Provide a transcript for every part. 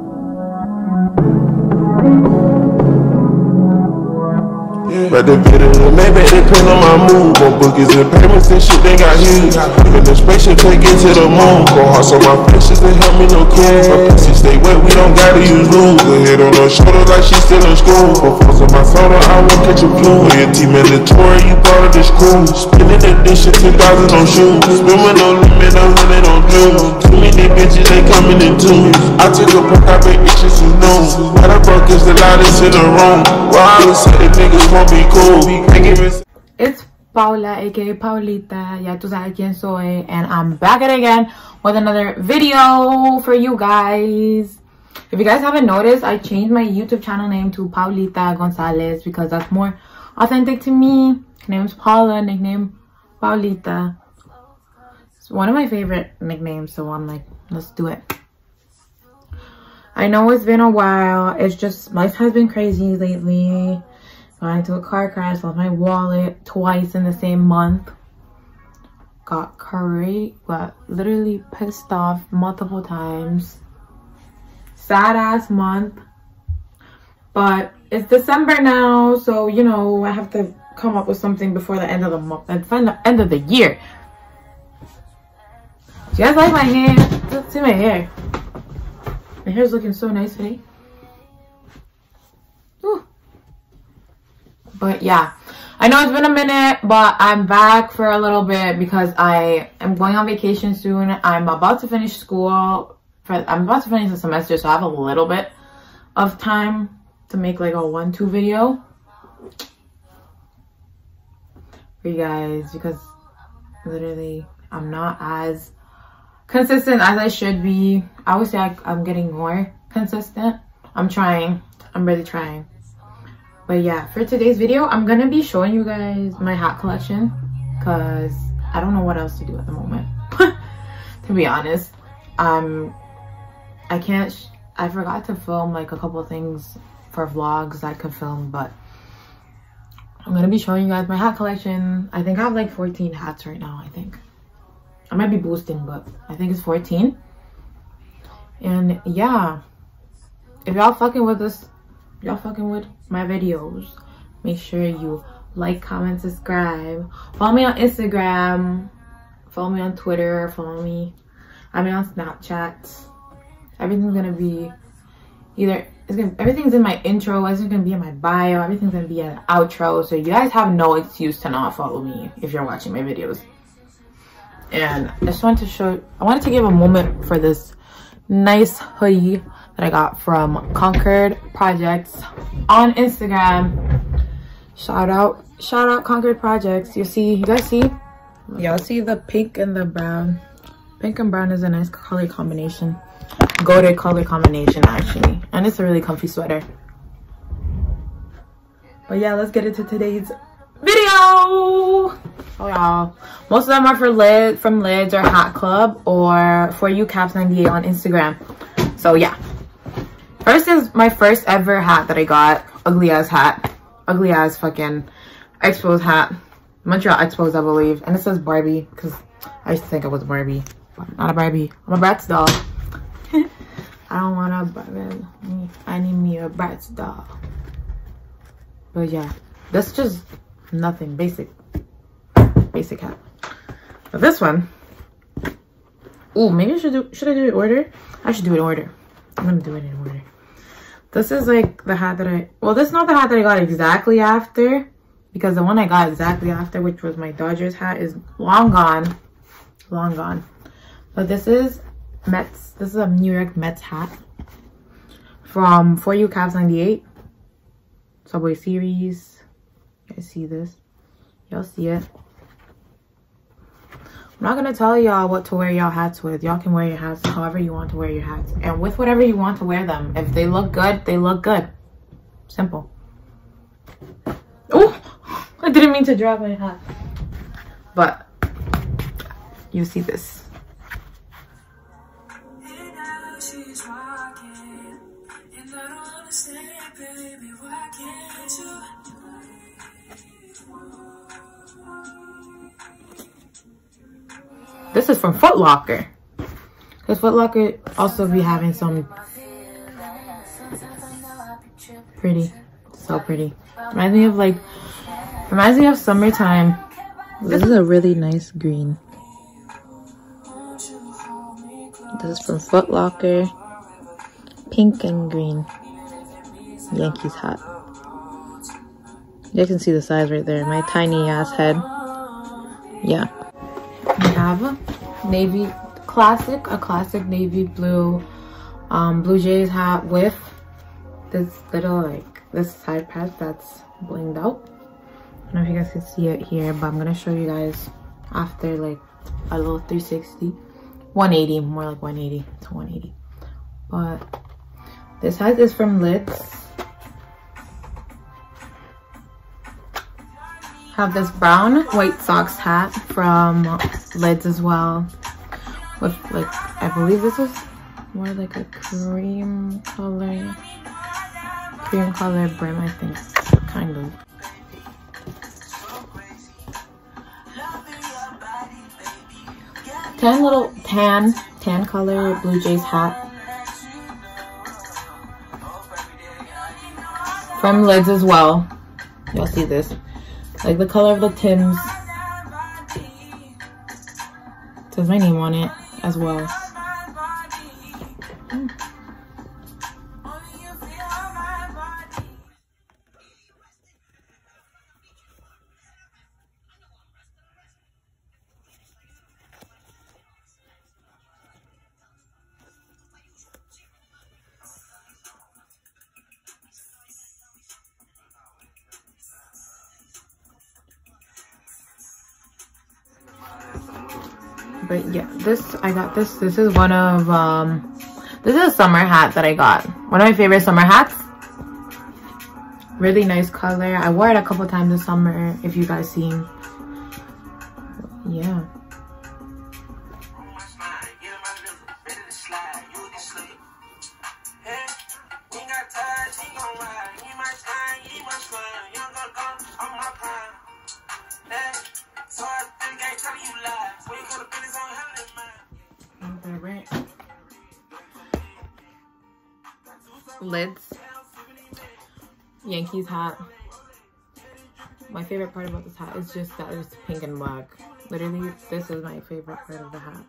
Thank you. But the bit of the maybe it depends on my mood. On bookies and payments and shit, they got huge. Even the spaceship take it to the moon. Go hard on my faces they help me no cool. My pussy stay wet, we don't gotta use lube. The head on her shoulder like she still in school. Before my soda, I won't catch a flu. Your team mandatory, you part of the school. Spending addition, 2,000 on shoes. With no limit, a hundred on jewels. Too many bitches, they coming in twos. I took a break, I've been itching since noon. Why the broke is the loudest in the room? Why I always say niggas won't be cool. It's Paula, aka Paulita. Ya tú sabes quién soy. And I'm back at it again with another video for you guys. If you guys haven't noticed, I changed my YouTube channel name to Paulita Gonzalez because that's more authentic to me. Name's Paula, nickname Paulita. It's one of my favorite nicknames, so I'm like, let's do it. I know it's been a while. It's just life has been crazy lately. Got into a car crash, lost my wallet twice in the same month. Got crazy, got literally pissed off multiple times. Sad ass month. But it's December now, so you know, I have to come up with something before the end of the month and find the end of the year. Do you guys like my hair? See my hair. My hair's looking so nice today. But yeah, I know it's been a minute, but I'm back for a little bit because I am going on vacation soon. I'm about to finish school. For, I'm about to finish the semester, so I have a little bit of time to make like a one-two video for you guys because literally I'm not as consistent as I should be. I would say I, I'm getting more consistent. I'm trying. I'm really trying. But yeah, for today's video, I'm going to be showing you guys my hat collection because I don't know what else to do at the moment. to be honest. Um, I can't, I forgot to film like a couple things for vlogs I could film, but I'm going to be showing you guys my hat collection. I think I have like 14 hats right now, I think. I might be boosting, but I think it's 14. And yeah, if y'all fucking with this, y'all fucking with my videos, make sure you like, comment, subscribe. Follow me on Instagram. Follow me on Twitter. Follow me. I mean on Snapchat. Everything's gonna be either it's gonna everything's in my intro, everything's gonna be in my bio, everything's gonna be the outro. So you guys have no excuse to not follow me if you're watching my videos and I just wanted to show I wanted to give a moment for this nice hoodie that I got from Conquered Projects on Instagram. Shout out shout out Conquered Projects. You see you guys see? Y'all see the pink and the brown? Pink and brown is a nice color combination. Golden color combination actually. And it's a really comfy sweater. But yeah let's get into today's video! Oh y'all. Most of them are for lid from lids or hat club or for you caps 98 on instagram. So yeah first is my first ever hat that i got ugly ass hat ugly ass fucking expos hat montreal expos i believe and it says barbie because i used to think I was barbie but not a barbie. I'm a bratz doll. I don't want a barbie. I need me a bratz doll. But yeah that's just nothing. Basic basic hat. But this one oh maybe i should do should i do it order? I should do it order. I'm gonna do it in order this is like the hat that i well this is not the hat that i got exactly after because the one i got exactly after which was my dodgers hat is long gone long gone but this is mets this is a new york mets hat from for you caps 98 subway series you guys see this? Y'all see it? I'm not gonna tell y'all what to wear y'all hats with. Y'all can wear your hats however you want to wear your hats. And with whatever you want to wear them. If they look good, they look good. Simple. Oh, I didn't mean to drop my hat. But you see this. This is from Foot Locker. Because Foot Locker also be having some Pretty. So pretty. Reminds me of like, reminds me of summertime. This is a really nice green. This is from Foot Locker. Pink and green. Yankees hat. You can see the size right there. My tiny ass head. Yeah. We have navy classic, a classic navy blue um, Blue Jays hat with this little like this side patch that's blinged out. I don't know if you guys can see it here, but I'm gonna show you guys after like a little 360. 180, more like 180 to 180. But this hat is from Lids. Have this brown White Sox hat from Lids as well. With like, I believe this is more like a cream color, cream color brim, I think, kind of. Ten little tan, tan color Blue Jays hat. From Lids as well. You'll see this. Like the color of the Tims. It Says my name on it as well. But yeah this i got this. This is one of um this is a summer hat that i got. One of my favorite summer hats. Really nice color. I wore it a couple times this summer if you guys seen. Yeah lids. Yankees hat. My favorite part about this hat is just that it's pink and black. Literally this is my favorite part of the hat.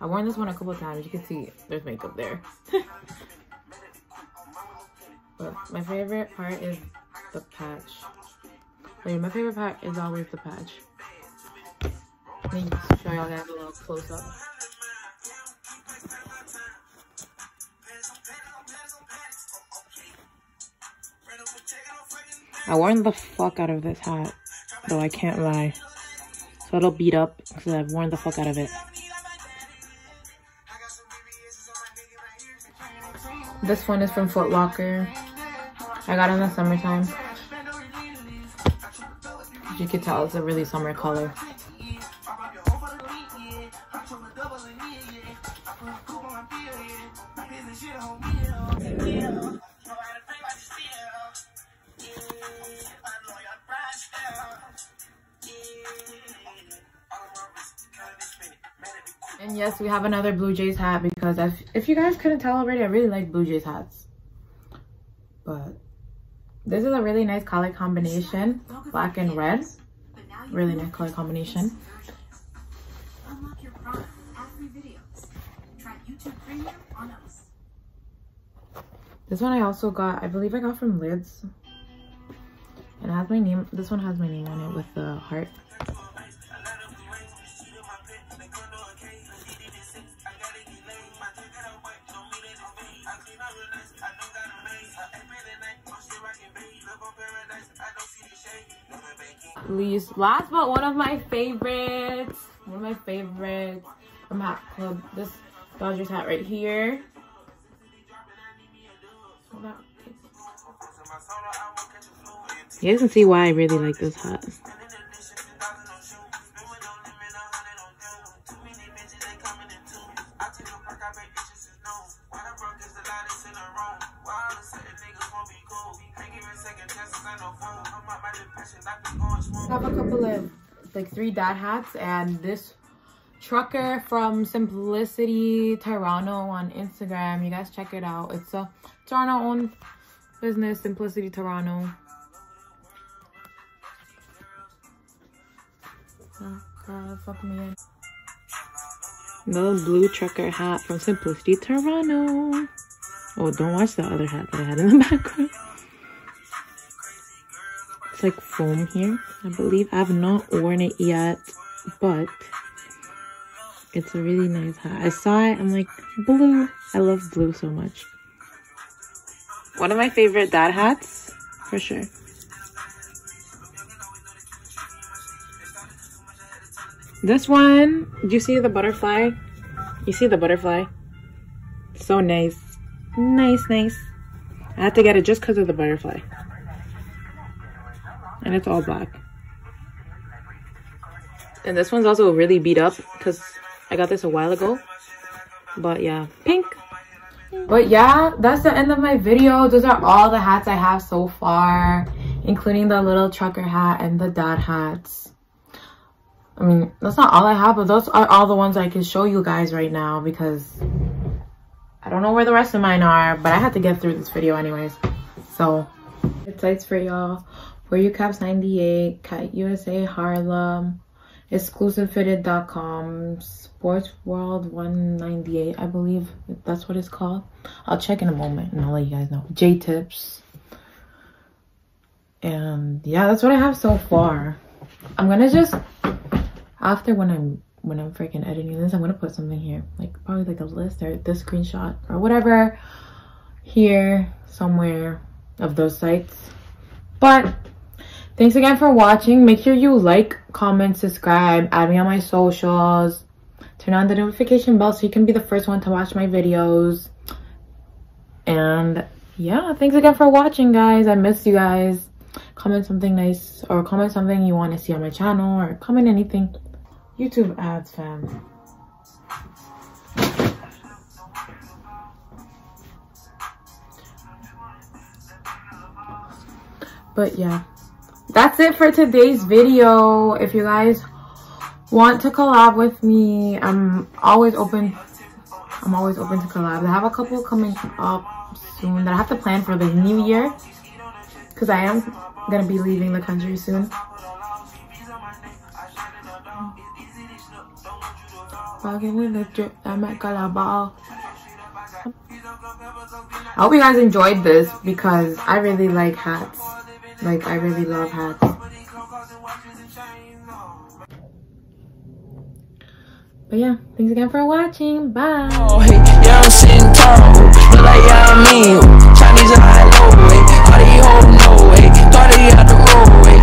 I've worn this one a couple times. You can see there's makeup there. But my favorite part is the patch. Oh, Wait, my favorite part is always the patch. Let me show y'all guys a little close up I worn the fuck out of this hat, though I can't lie. So it'll beat up because I've worn the fuck out of it. This one is from Foot Locker. I got it in the summertime. As you can tell, it's a really summer color. Yes, we have another Blue Jays hat because if, if you guys couldn't tell already, I really like Blue Jays hats. But this is a really nice color combination, black and red. Really nice color combination. This one I also got, I believe I got from Lids. And it has my name, this one has my name on it with the heart. Least, last but one of my favorites, one of my favorites from Hat Club, this Dodgers hat right here. You guys can see why I really like this hat. Dad hats and this trucker from simplicity toronto on instagram you guys check it out it's a toronto owned Business Simplicity Toronto. Oh god, fuck me in. The blue trucker hat from Simplicity Toronto. Oh, don't watch the other hat that I had in the background. It's like foam here, I believe. I have not worn it yet, but it's a really nice hat. I saw it, I'm like, blue. I love blue so much. One of my favorite dad hats, for sure. This one, do you see the butterfly? You see the butterfly? So nice. Nice, nice. I had to get it just because of the butterfly. And it's all black. And this one's also really beat up because I got this a while ago. But yeah, pink. But yeah, that's the end of my video. Those are all the hats I have so far, including the little trucker hat and the dad hats. I mean, that's not all I have, but those are all the ones I can show you guys right now because I don't know where the rest of mine are, but I had to get through this video anyways. So, it's sites for y'all. For you caps 98, Cap USA Harlem, exclusivefitted.com, Sports World 198, I believe that's what it's called. I'll check in a moment and I'll let you guys know. Jae Tips. And yeah, that's what I have so far. I'm gonna just after when I'm when I'm freaking editing this, I'm gonna put something here, like probably like a list or this screenshot or whatever here somewhere of those sites. But thanks again for watching. Make sure you like, comment, subscribe, add me on my socials, turn on the notification bell so you can be the first one to watch my videos. And yeah, thanks again for watching, guys. I miss you guys. Comment something nice or comment something you want to see on my channel or comment anything. YouTube ads, fam. But yeah, that's it for today's video. If you guys want to collab with me, I'm always open. I'm always open to collab. I have a couple coming up soon that I have to plan for the new year because I am going to be leaving the country soon. I hope you guys enjoyed this because I really like hats. Like, I really love hats. But yeah, thanks again for watching. Bye. Chinese and no way. Out the road.